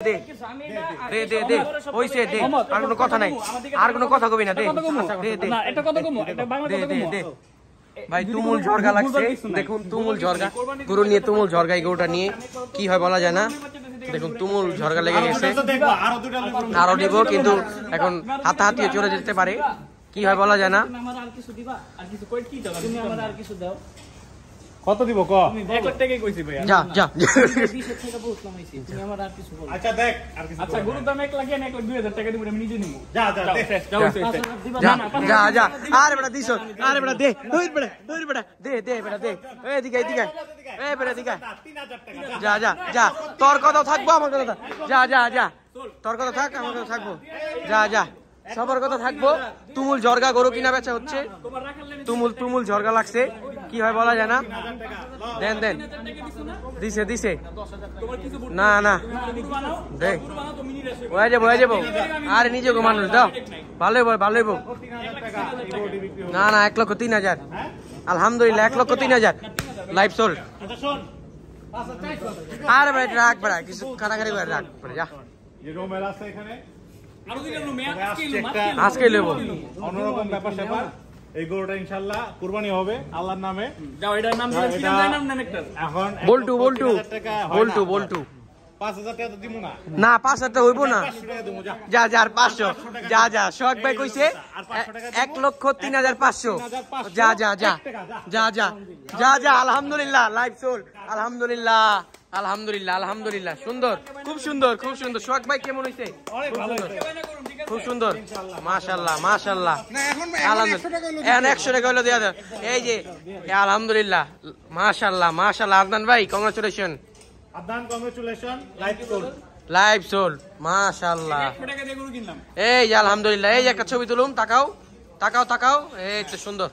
দে দে দে দে হইছে দে আর কোনো কথা নাই আর কোনো কথা কবি না দে দে দে এটা কথা কমু এটা বাংলা কথা কমু দে ভাই তুমুল ঝরগা লাগছে দেখুন তুমুল ঝরগা গরু নিয়ে তুমুল ঝরগা এই গরুটা নিয়ে কি হয় বলা যায় না দেখুন তুমুল ঝরগা লেগে গেছে আরও দিব কিন্তু এখন হাতাহাতি চলে যেতে পারে কি হয় বলা যায় না আর কিছু দিবা আর কিছু কই কি দাও তুমি আমার আর কিছু দাও কত দিব ক? তুমি লাখ টাকাই কইছি ভাই যা যা। বিশের থেকে বহুত কমাইছি তুমি আমার আর কিছু বলো। আচ্ছা দেখ আর কিছু আচ্ছা গরুর দাম এক লাখ এক লাখ দুই হাজার টাকা দিব আমি নিজে নিবো। যা যা যাও, যাও, যা। শেষ, শেষ। দিবা যা না, না, যা যা। আরে বেটা দিছ আরে বেটা দে দে দে বেটা দে। এই এদিকে এদিকে এই বেটা এদিকে তিন হাজার টাকা যা যা যা। তোর কথা থাকব আমার কথা। যা যা যা। তোর কথা থাক আমার কথা থাকব। যা যা। সবার কথা থাকব। তুমুল জর্গা গরু কিনা বেচা হচ্ছে। তুমুল তুমুল ঝরগা লাগছে। কি হয় বলা যায় না? দেন দেন। দিছে দিছে। না না। গরু বানাও দে। গরু বানাও তো মিনি হয়ে যাব হয়ে যাব আরে নিজে গো মানুষ দাও। ভালোই বল ভালোই বল না না এক লক্ষ তিন হাজার। আলহামদুলিল্লাহ এক লক্ষ তিন হাজার। লাইফ সোল আচ্ছা শোন আরে ভাই রাখ। বেড়া কিছু কাটাকাটি করে রাখ বেটা, যা। আজকে নেব অন্যরকম ব্যাপার স্যাপার এই গরুটা ইনশাল্লাহ কুরবানি হবে আল্লাহর নামে। যাও এটার নাম দিলাম কি নাম নাম নেন একটা? এখন বল্টু বল্টু 3000 টাকা না। বল্টু। বল্টু না। না পাঁচ হাজার হইব না। যা। যা আর পাঁচশো। যা যা সোহাগ ভাই কইছে এক লক্ষ তিন হাজার পাঁচশো। যা যা যা। যা। যা যা যা আলহামদুলিল্লাহ লাইভ সোল আলহামদুলিল্লাহ। আলহামদুলিল্লাহ আলহামদুলিল্লাহ। সুন্দর। খুব সুন্দর খুব সুন্দর। সোহাগ ভাই কেমন হয়েছে। খুব সুন্দর। মাশাল্লাহ মাশাল্লাহ আলহামদুলিল্লাহ। এখন একশো টাকা হলো দেওয়া এই যে আলহামদুলিল্লাহ মাশাল্লাহ মাশাল্লাহ আদনান ভাই কংগ্রাচুলেশন লাইভ সোল মাশাল্লাহ এই যে আলহামদুলিল্লাহ। এই যে একটা ছবি তুলুন তাকাও তাকাও তাকাও। এই তো সুন্দর।